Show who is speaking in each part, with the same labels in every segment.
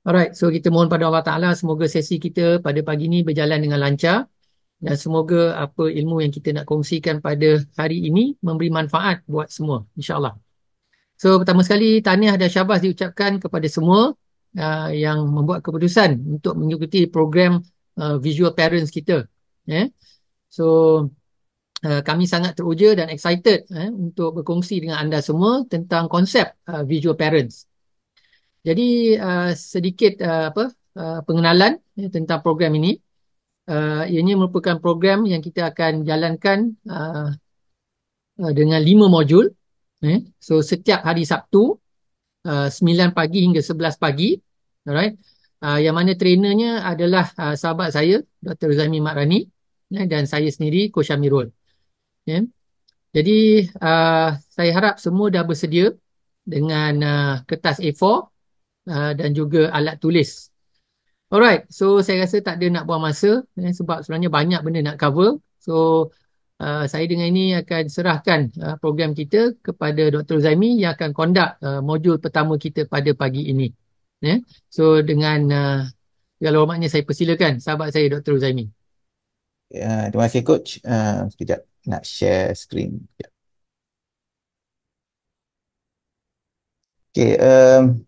Speaker 1: Alright, so kita mohon pada Allah Ta'ala semoga sesi kita pada pagi ini berjalan dengan lancar dan semoga apa ilmu yang kita nak kongsikan pada hari ini memberi manfaat buat semua, insyaAllah. So pertama sekali, tahniah dan syabas diucapkan kepada semua uh, yang membuat keputusan untuk mengikuti program uh, Visual Parents kita. Yeah. So uh, kami sangat teruja dan excited eh, untuk berkongsi dengan anda semua tentang konsep uh, Visual Parents. Jadi uh, sedikit uh, apa uh, pengenalan ya, tentang program ini. Uh, ianya merupakan program yang kita akan jalankan uh, uh, dengan lima modul. Eh. So setiap hari Sabtu uh, 9 pagi hingga 11 pagi. Alright. Uh, yang mana trainernya adalah uh, sahabat saya, Dr. Zaimi Makrani ya, dan saya sendiri, Coach Amirul. Ya. Jadi uh, saya harap semua dah bersedia dengan uh, kertas A4 uh, dan juga alat tulis. Alright, so saya rasa tak ada nak buang masa eh, sebab sebenarnya banyak benda nak cover. So uh, saya dengan ini akan serahkan uh, program kita kepada Dr. Zaimi yang akan conduct uh, modul pertama kita pada pagi ini. Yeah. So dengan uh, segala hormatnya saya persilakan sahabat saya Dr. Zaimi.
Speaker 2: Ya, terima kasih coach. Uh, sekejap nak share screen. Okay, um,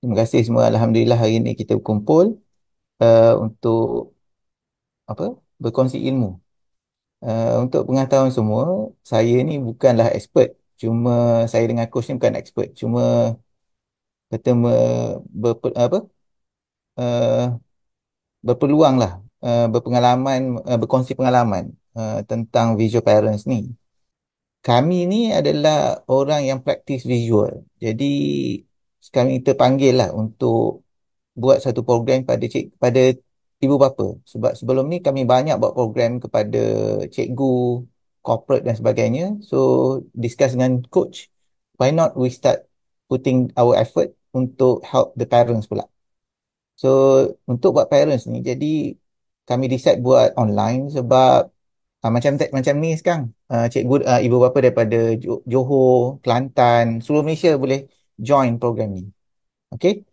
Speaker 2: Terima kasih semua. Alhamdulillah hari ini kita berkumpul uh, untuk apa? Berkongsi ilmu. Uh, untuk pengetahuan semua, saya ni bukanlah expert. Cuma saya dengan coach ni bukan expert. Cuma kata me, ber, apa? Uh, berpeluang lah uh, berpengalaman uh, berkongsi pengalaman uh, tentang visual parents ni kami ni adalah orang yang praktis visual jadi kami terpanggil lah untuk buat satu program pada cik, pada ibu bapa. Sebab sebelum ni kami banyak buat program kepada cikgu, corporate dan sebagainya. So discuss dengan coach, why not we start putting our effort untuk help the parents pula. So untuk buat parents ni, jadi kami decide buat online sebab uh, macam macam ni sekarang, uh, cikgu uh, ibu bapa daripada Johor, Kelantan, seluruh Malaysia boleh join program ni. Okay.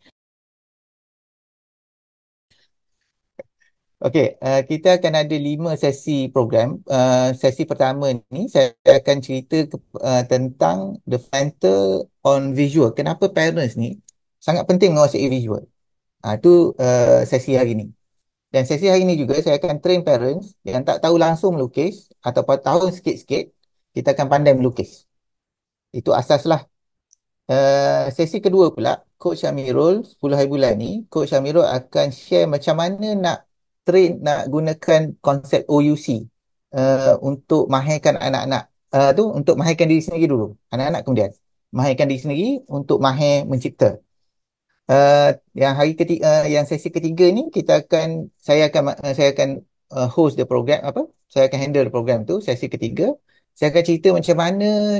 Speaker 2: Okay, uh, kita akan ada lima sesi program. Uh, sesi pertama ni saya akan cerita ke, uh, tentang the center on visual. Kenapa parents ni sangat penting menguasai visual. Uh, itu uh, sesi hari ni. Dan sesi hari ni juga saya akan train parents yang tak tahu langsung melukis atau tahu sikit-sikit, kita akan pandai melukis. Itu asaslah Uh, sesi kedua pula, Coach Amirul, 10 hari bulan ni, Coach Amirul akan share macam mana nak train, nak gunakan konsep OUC uh, untuk mahirkan anak-anak. Uh, tu untuk mahirkan diri sendiri dulu. Anak-anak kemudian. Mahirkan diri sendiri untuk mahir mencipta. Uh, yang hari ketiga, uh, yang sesi ketiga ni, kita akan, saya akan, uh, saya akan uh, host the program, apa? Saya akan handle program tu, sesi ketiga. Saya akan cerita macam mana